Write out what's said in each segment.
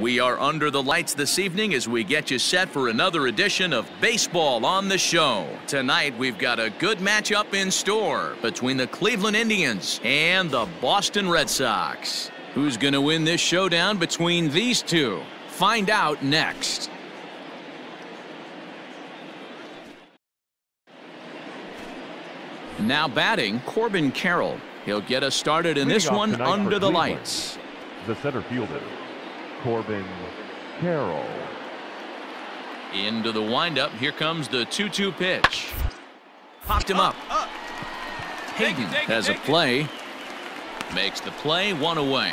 We are under the lights this evening as we get you set for another edition of Baseball on the Show. Tonight, we've got a good matchup in store between the Cleveland Indians and the Boston Red Sox. Who's going to win this showdown between these two? Find out next. Now batting, Corbin Carroll. He'll get us started in this one under the lights. The center fielder, Corbin Carroll. Into the windup. Here comes the 2-2 pitch. Popped him up. Hayden has a play. Makes the play one away.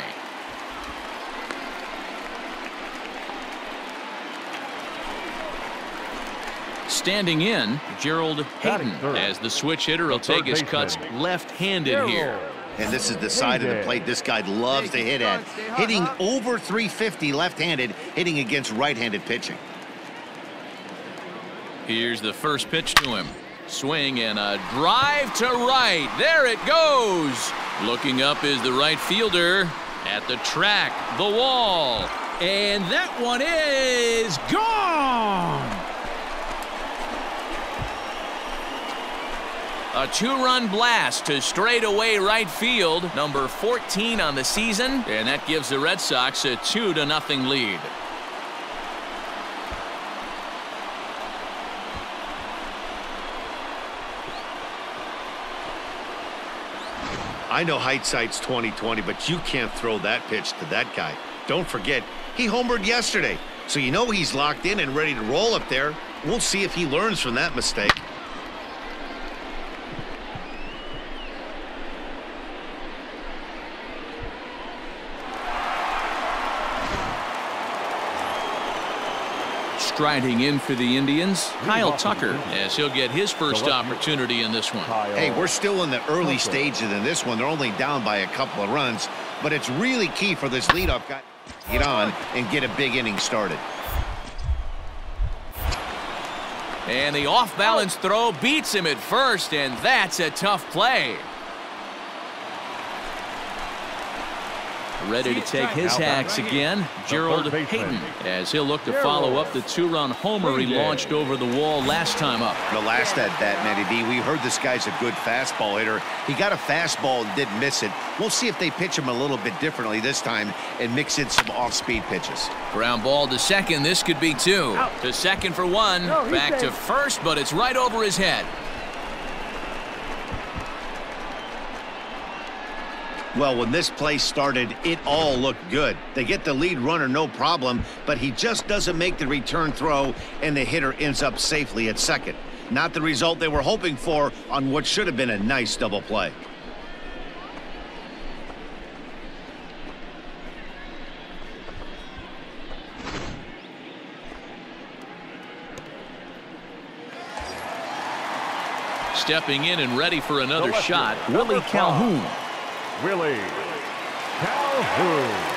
Standing in, Gerald Hayden as the switch hitter will take his cuts left-handed here. And this is the side of the plate this guy loves to hit at. Hitting over 350 left-handed, hitting against right-handed pitching. Here's the first pitch to him. Swing and a drive to right. There it goes. Looking up is the right fielder at the track, the wall. And that one is gone. A two-run blast to straightaway right field, number 14 on the season, and that gives the Red Sox a 2 to nothing lead. I know hindsight's 2020, but you can't throw that pitch to that guy. Don't forget, he homered yesterday, so you know he's locked in and ready to roll up there. We'll see if he learns from that mistake. Striding in for the Indians, Kyle Tucker, as he'll get his first opportunity in this one. Hey, we're still in the early stages in this one. They're only down by a couple of runs, but it's really key for this leadoff guy to get on and get a big inning started. And the off-balance throw beats him at first, and that's a tough play. Ready to take his hacks again, Gerald Hayden, as he'll look to follow up the two-run homer he launched over the wall last time up. The last at that, Matty B, we heard this guy's a good fastball hitter. He got a fastball and didn't miss it. We'll see if they pitch him a little bit differently this time and mix in some off-speed pitches. Ground ball to second. This could be two. Out. To second for one. No, Back dead. to first, but it's right over his head. Well, when this play started, it all looked good. They get the lead runner no problem, but he just doesn't make the return throw, and the hitter ends up safely at second. Not the result they were hoping for on what should have been a nice double play. Stepping in and ready for another shot, Willie Calhoun. Willie Calhoun.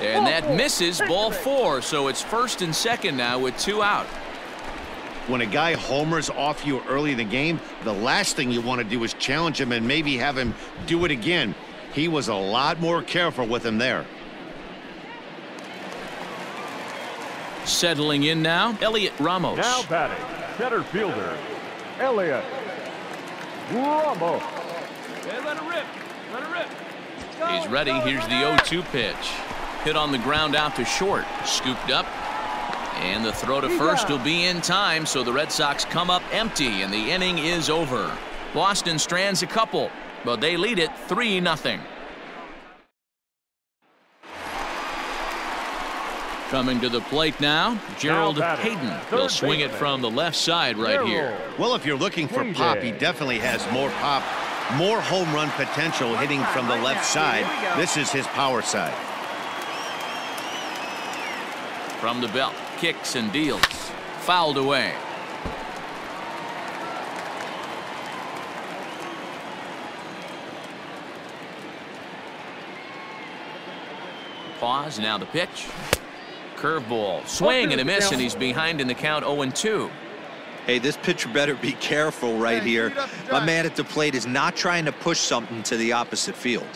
And that misses ball four, so it's first and second now with two out. When a guy homers off you early in the game, the last thing you want to do is challenge him and maybe have him do it again. He was a lot more careful with him there. Settling in now, Heliot Ramos. Now batting, center fielder, Heliot Ramos. Hey, let it rip. Let it rip. Go, He's ready. Go, Here's the 0-2 pitch. Hit on the ground out to short. Scooped up. And the throw to first will be in time, so the Red Sox come up empty, and the inning is over. Boston strands a couple, but they lead it 3-0. Coming to the plate now, Gerald Hayden. He'll swing it from the left side right here. Well, if you're looking for pop, he definitely has more pop, more home run potential hitting from the left side. This is his power side. From the belt, kicks and deals. Fouled away. Pause, now the pitch curveball. Swing and a miss, and he's behind in the count 0-2. Hey, this pitcher better be careful right here. My man at the plate is not trying to push something to the opposite field.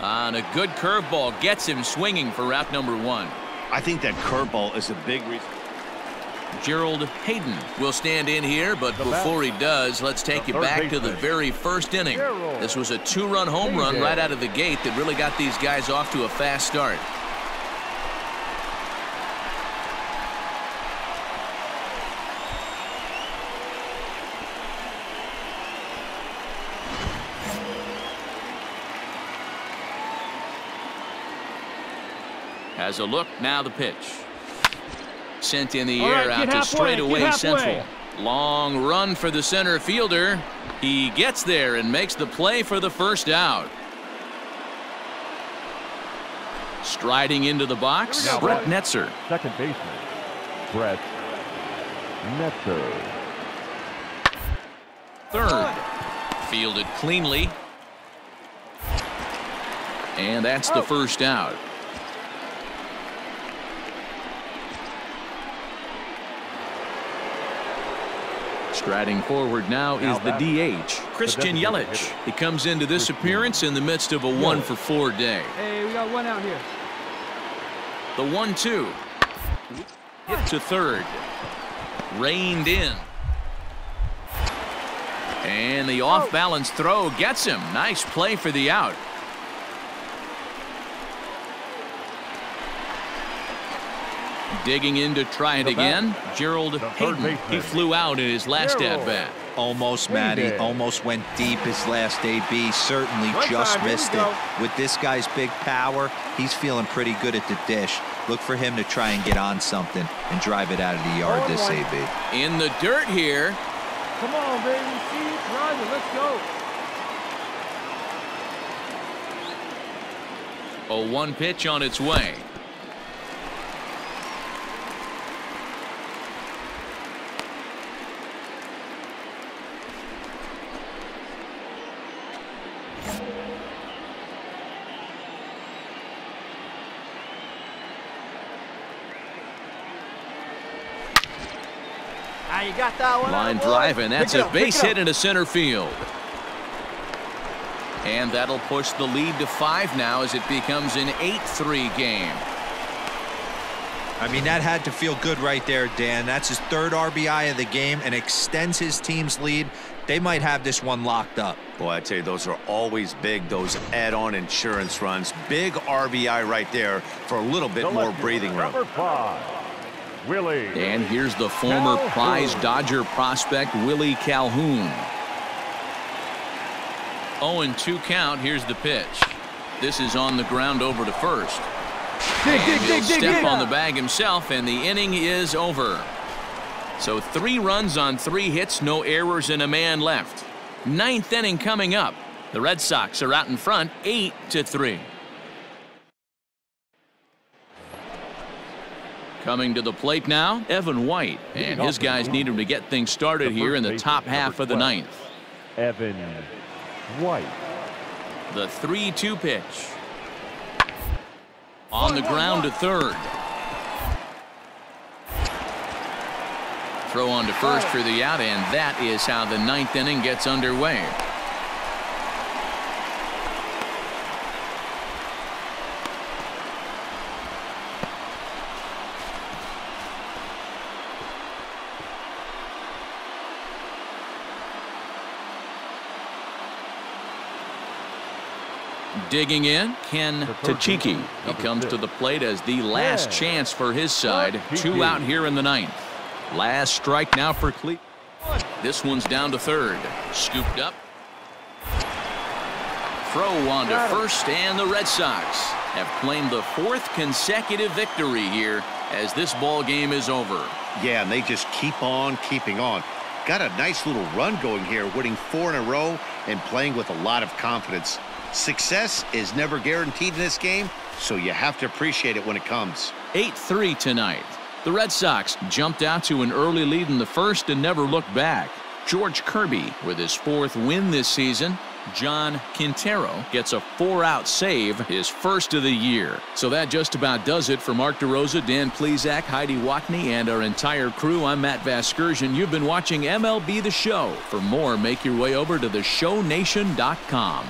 On a good curveball gets him swinging for route number one. I think that curveball is a big reason. Gerald Hayden will stand in here, but before he does, let's take you back to the very first inning. This was a two-run home run right out of the gate that really got these guys off to a fast start. Has a look, now the pitch. Sent in the All air right, out to halfway, straightaway central. Long run for the center fielder. He gets there and makes the play for the first out. Striding into the box, Now Brett? Netzer. Second baseman, Brett Netzer. Third. Fielded cleanly. And that's the oh. first out. Striding forward now Now is the DH, Christian Yelich. He comes into this appearance in the midst of a one for four day. Hey, we got one out here. The one two. Hit to third. Reined in. And the off balance throw gets him. Nice play for the out. Digging in to try it again. Gerald The Hayden. He flew out in his last Gerald. at bat. Almost, Hayden. Matty. Almost went deep his last AB. Certainly Right just side, missed it. With this guy's big power, he's feeling pretty good at the dish. Look for him to try and get on something and drive it out of the yard this All right. AB. In the dirt here. Come on, baby. See it, drive it. Let's go. A one pitch on its way. You got that one. Line Attaboy. drive, and that's Pick a base it up. hit into center field. And that'll push the lead to five now as it becomes an 8-3 game. I mean, that had to feel good right there, Dan. That's his third RBI of the game and extends his team's lead. They might have this one locked up. Boy, I tell you, those are always big, those add-on insurance runs. Big RBI right there for a little bit The more breathing room. Number five, Willie. And here's the former Calhoun. prize Dodger prospect Willie Calhoun. 0-2 count. Here's the pitch. This is on the ground over to first. Dig, dig, he'll dig, step on the bag himself, and the inning is over. So three runs on three hits, no errors, and a man left. Ninth inning coming up. The Red Sox are out in front, eight to three. Coming to the plate now, Evan White, and his guys need him to get things started here in the top half of the ninth. Evan White. The 3-2 pitch. On the ground to third. Throw on to first oh. for the out, and that is how the ninth inning gets underway. Digging in, Ken The Tachiki. He comes to the plate as the last Yeah. chance for his side. Two out here in the ninth. Last strike now for Cle. This one's down to third. Scooped up. Throw on to first, and the Red Sox have claimed the fourth consecutive victory here as this ball game is over. Yeah, and they just keep on keeping on. Got a nice little run going here, winning four in a row and playing with a lot of confidence. Success is never guaranteed in this game, so you have to appreciate it when it comes. 8-3 tonight. The Red Sox jumped out to an early lead in the first and never looked back. George Kirby with his fourth win this season. John Quintero gets a four-out save, his first of the year. So that just about does it for Mark DeRosa, Dan Plesac, Heidi Watney, and our entire crew. I'm Matt Vasgersian. You've been watching MLB The Show. For more, make your way over to theshownation.com.